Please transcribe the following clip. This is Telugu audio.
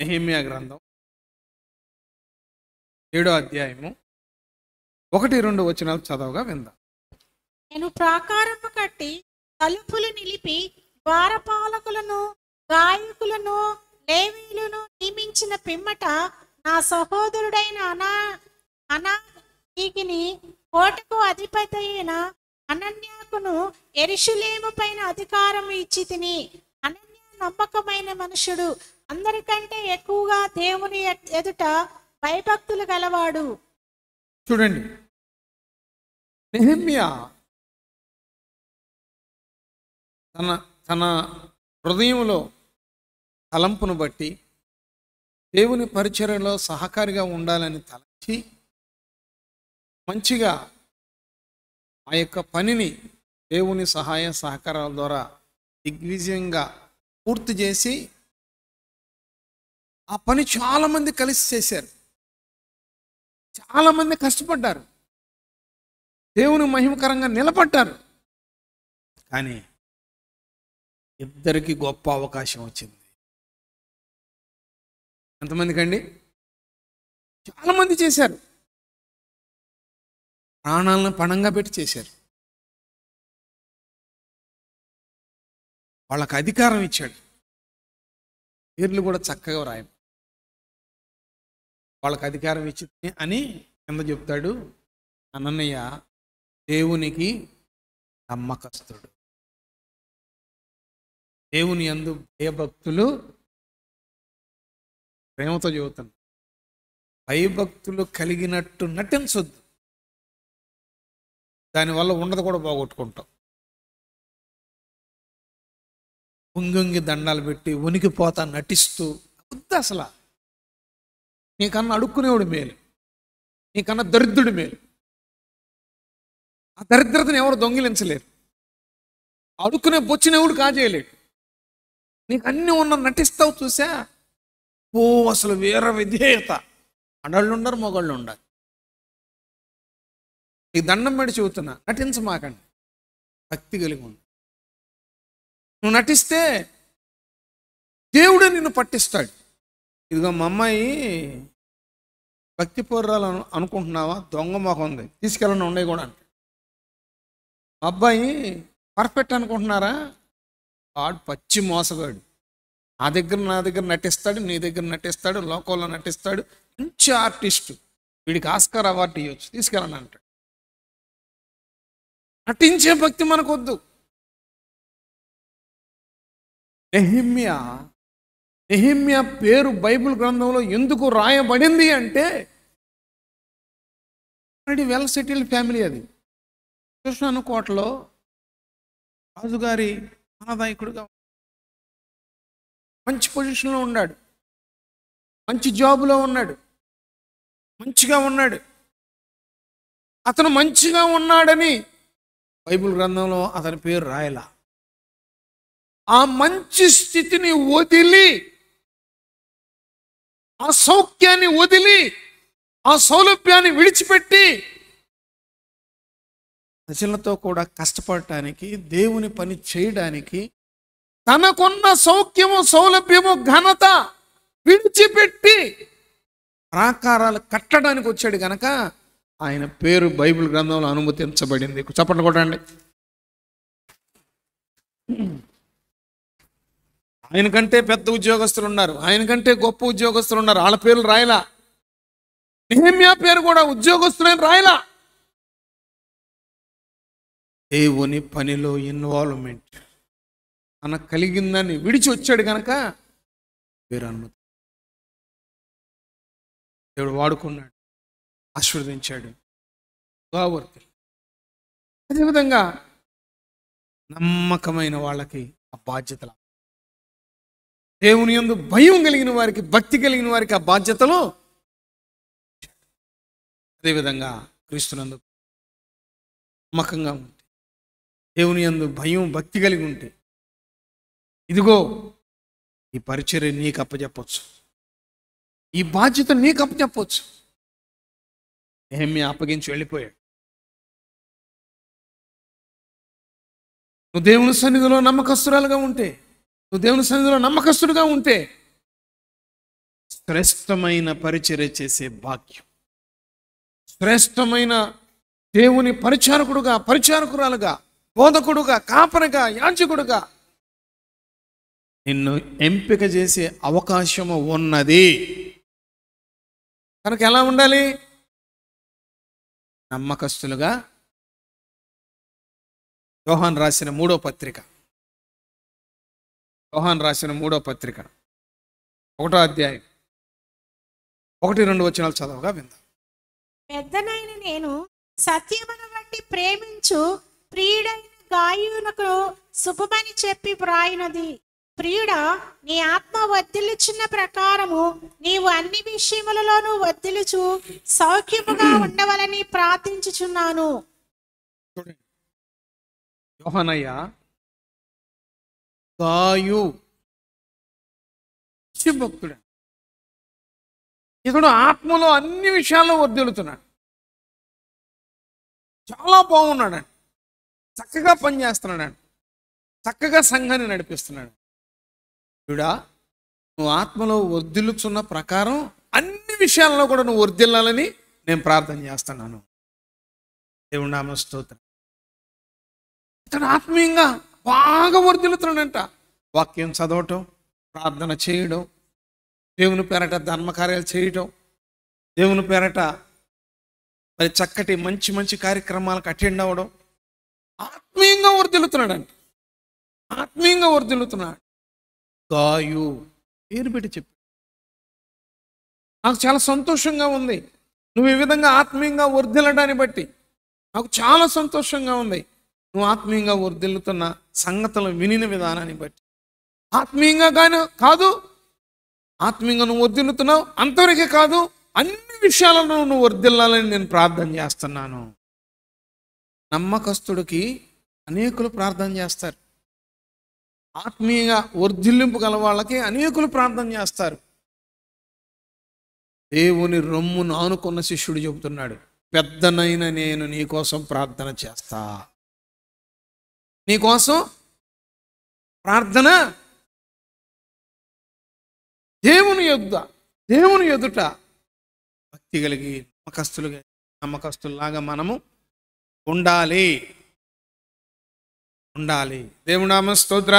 నెహిమియా గ్రంథం ఏడో అధ్యాయము ఒకటి రెండు వచనాలు చదవగా విందాం. నేను ప్రాకారము కట్టి తలుపులు నిలిపి ద్వారపాలకులను గాయకులను లేవీలను నియమించిన పిమ్మట నా సహోదరుడైన అనా అనాకిని కోటకు అధిపతి అయిన అనన్యాకును ఎరుషులేము పైన అధికారం ఇచ్చి తిని నమ్మకమైన మనుషుడు. అందరికంటే ఎక్కువగా దేవుని ఎదుట భయభక్తులు గలవాడు. చూడండి. నెహమ్యా తన తన హృదయంలో తలంపును బట్టి దేవుని పరిచర్యలో సహకారిగా ఉండాలని తలంచి మంచిగా ఆ యొక్క పనిని దేవుని సహాయ సహకారాల ద్వారా దిగ్విజయంగా పూర్తి చేసి ఆ పని చాలామంది కలిసి చేశారు. చాలామంది కష్టపడ్డారు. దేవుని మహిమకరంగా నిలబడ్డారు. కానీ ఇద్దరికి గొప్ప అవకాశం వచ్చింది. ఎంతమందికి అండి చాలామంది చేశారు. ప్రాణాలను పణంగా పెట్టి చేశారు. వాళ్ళకి అధికారం ఇచ్చాడు. పేర్లు కూడా చక్కగా రాయం వాళ్ళకి అధికారం ఇచ్చింది అని కింద చెప్తాడు అనన్నయ్య దేవునికి నమ్మకస్తుడు. దేవుని అందు భయభక్తులు ప్రేమతో చెబుతాను భయభక్తులు కలిగినట్టు నటించొద్దు. దానివల్ల ఉండదు కూడా పోగొట్టుకుంటాం. ఉంగొంగి దండాలు పెట్టి ఉనికిపోతా నటిస్తూ వద్దు అసలు. నీకన్నా అడుక్కునేవాడు మేలు. నీకన్నా దరిద్రుడు మేలు. ఆ దరిద్రతను ఎవరు దొంగిలించలేరు. అడుక్కునే బొచ్చినవుడు కాజేయలేడు. నీకు అన్నీ ఉన్న నటిస్తావు చూసా? ఓ అసలు వీర విధేయత. అడళ్ళు ఉండరు మొగళ్ళు ఉండాలి ఈ దండం పెట్టి చెబుతున్నా నటించమాకండి. భక్తి కలిగి ఉండు. నువ్వు నటిస్తే దేవుడే నిన్ను పట్టిస్తాడు. ఇదిగో మా అమ్మాయి భక్తి పోర్రాలను అనుకుంటున్నావా? దొంగ మొహం ఉంది. తీసుకెళ్ళని ఉన్నాయి కూడా అంటే. అబ్బాయి పర్ఫెక్ట్ అనుకుంటున్నారా? వాడు పచ్చి మోసగాడు. నా దగ్గర నా దగ్గర నటిస్తాడు నీ దగ్గర నటిస్తాడు లోకంలో నటిస్తాడు. మంచి ఆర్టిస్టు. వీడికి ఆస్కార్ అవార్డు ఇవ్వచ్చు తీసుకెళ్ళను అంటాడు. నటించే భక్తి మనకొద్దు. నెహిమ్యా నెహిమ్యా పేరు బైబిల్ గ్రంథంలో ఎందుకు రాయబడింది అంటే ఆల్రెడీ వెల్ సెటిల్డ్ ఫ్యామిలీ అది. కృష్ణను కోటలో రాజుగారి అనాదాయకుడుగా మంచి పొజిషన్లో ఉన్నాడు. మంచి జాబులో ఉన్నాడు. మంచిగా ఉన్నాడు. అతను మంచిగా ఉన్నాడని బైబిల్ గ్రంథంలో అతని పేరు రాయలా. ఆ మంచి స్థితిని వదిలి ఆ సౌఖ్యాన్ని వదిలి ఆ సౌలభ్యాన్ని విడిచిపెట్టి ప్రజలతో కూడా కష్టపడటానికి దేవుని పని చేయడానికి తనకున్న సౌఖ్యము సౌలభ్యము ఘనత విడిచిపెట్టి ప్రాకారాలు కట్టడానికి వచ్చాడు గనక ఆయన పేరు బైబిల్ గ్రంథంలో అనుమతించబడింది. చెప్పండి కొట్టండి. ఆయనకంటే పెద్ద ఉద్యోగస్తులు ఉన్నారు. ఆయనకంటే గొప్ప ఉద్యోగస్తులు ఉన్నారు. వాళ్ళ పేర్లు రాయలా? నెహమ్యా పేరు కూడా ఉద్యోగస్తులైన రాయలా? దేవుని పనిలో ఇన్వాల్వ్మెంట్ తనకు కలిగిందని విడిచి వచ్చాడు కనుక పేరు అనుమతి. దేవుడు వాడుకున్నాడు. ఆశీర్వదించాడు. అదేవిధంగా నమ్మకమైన వాళ్ళకి ఆ బాధ్యతలు దేవుని యందు భయం కలిగిన వారికి భక్తి కలిగిన వారికి ఆ బాధ్యతలు అదేవిధంగా క్రీస్తునందు నమ్మకంగా ఉంటే దేవుని యందు భయం భక్తి కలిగి ఉంటే ఇదిగో ఈ పరిచర్య నీకు అప్పచెప్పచ్చు ఈ బాధ్యత నీకు అప్పచెప్పచ్చు ఏమి అప్పగించి వెళ్ళిపోయాడు. నువ్వు దేవుని సన్నిధిలో నమ్మకస్తురాలుగా ఉంటే నువ్వు దేవుని సన్నిధిలో నమ్మకస్తుడుగా ఉంటే శ్రేష్టమైన పరిచర్య చేసే భాగ్యం. శ్రేష్టమైన దేవుని పరిచారకుడుగా పరిచారకురాలుగా బోధకుడుగా కాపరిగా యాజకుడుగా నిన్ను ఎంపిక చేసే అవకాశము ఉన్నది. కనుక ఎలా ఉండాలి? నమ్మకస్తులుగా. యోహాన్ రాసిన మూడో పత్రిక. యోహాన్ రాసిన మూడో పత్రిక ఒకటో అధ్యాయం ఒకటి రెండు వచనాలు చదవగా విందాం. పెద్దనైన నేను సత్యమును బట్టి ప్రేమించు ప్రియుడైన గాయునకు శుభమని చెప్పి వ్రాయినది. ప్రియుడా నీ ఆత్మ వర్ధిల్లుచున్న ప్రకారము నీవు అన్ని విషయములలోనూ వర్ధిల్లుచు సౌఖ్యముగా ఉండవలని ప్రార్థించుచున్నాను. యోహనయ్య గాయు భక్తుడు ఇతడు ఆత్మలో అన్ని విషయాల్లో వర్దిలుతున్నాడు చాలా బాగున్నాడండి చక్కగా పనిచేస్తున్నాడండి చక్కగా సంఘాన్ని నడిపిస్తున్నాడు. చూడా నువ్వు ఆత్మలో వర్ధిల్లుచున్న ప్రకారం అన్ని విషయాల్లో కూడా నువ్వు వర్ధిల్లాలని నేను ప్రార్థన చేస్తున్నాను. దేవుడు నామ స్తోత్రం. ఇతడు ఆత్మీయంగా బాగా వర్దిలుతున్నాడంట వాక్యం చదవటం ప్రార్థన చేయడం దేవుని పేరట ధర్మకార్యాలు చేయటం దేవుని పేరట మరి చక్కటి మంచి మంచి కార్యక్రమాలకు అటెండ్ అవ్వడం. ఆత్మీయంగా వర్దిలుతున్నాడంట ఆత్మీయంగా వర్దిలుతున్నాడు గాయు పేరు పెట్టి చెప్పి. నాకు చాలా సంతోషంగా ఉంది. నువ్వు ఈ విధంగా ఆత్మీయంగా వర్ధిల్లడాన్ని బట్టి నాకు చాలా సంతోషంగా ఉంది. నువ్వు ఆత్మీయంగా వర్ధిల్లుతున్న సంగతులు వినిన విధానాన్ని బట్టి. ఆత్మీయంగా కానీ కాదు. ఆత్మీయంగా నువ్వు వర్దిల్లుతున్నావు అంతవరకే కాదు. అన్ని విషయాలను నువ్వు వర్దిల్లాలని నేను ప్రార్థన చేస్తున్నాను. నమ్మకస్తుడికి అనేకులు ప్రార్థన చేస్తారు. ఆత్మీయంగా వర్ధిల్లింపు గల వాళ్ళకి అనేకులు ప్రార్థన చేస్తారు. దేవుని రొమ్మును ఆనుకున్న శిష్యుడు చెబుతున్నాడు పెద్దనైన నేను నీకోసం ప్రార్థన చేస్తా. నీకోసం ప్రార్థన దేవుని యొద్ద దేవుని ఎదుట భక్తి కలిగి నమ్మకస్తులుగా నమ్మకస్తుల్లాగా మనము ఉండాలి. ఉండాలి. దేవునామ స్తోత్ర.